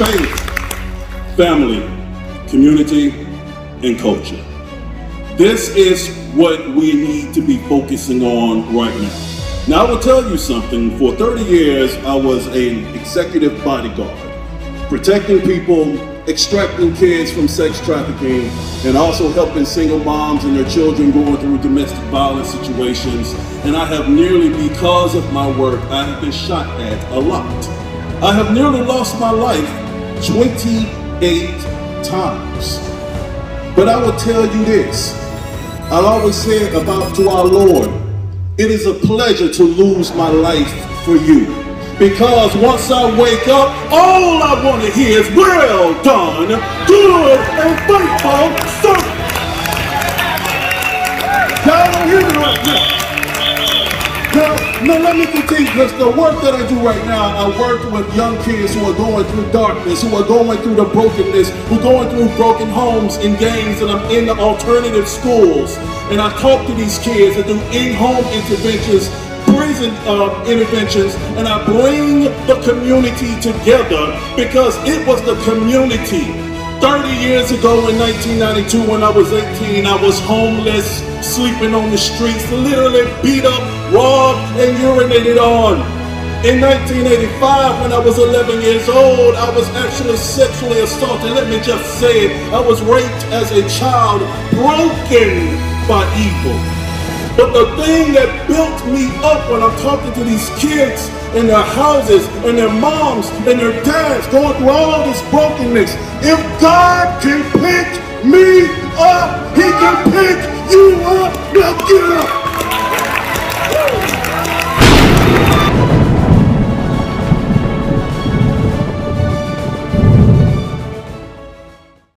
faith, family, community, and culture. This is what we need to be focusing on right now. Now, I will tell you something. For 30 years, I was an executive bodyguard, protecting people, extracting kids from sex trafficking, and also helping single moms and their children going through domestic violence situations. And I have nearly, because of my work, I have been shot at a lot. I have nearly lost my life 28 times. But I will tell you this. I'll always say about to our Lord, it is a pleasure to lose my life for you. Because once I wake up, all I want to hear is, well done, good and faithful servant. Y'all don't right now. Now let me continue because the work that I do right now, I work with young kids who are going through darkness, who are going through the brokenness, who are going through broken homes and gangs, and I'm in the alternative schools. And I talk to these kids and do in-home interventions, prison uh, interventions, and I bring the community together because it was the community 30 years ago in 1992 when I was 18, I was homeless, sleeping on the streets, literally beat up, robbed, and urinated on. In 1985, when I was 11 years old, I was actually sexually assaulted. Let me just say it. I was raped as a child, broken by evil. But the thing that built me up when I'm talking to these kids in their houses and their moms and their dads going through all this brokenness, if God can pick me up, he can pick you up.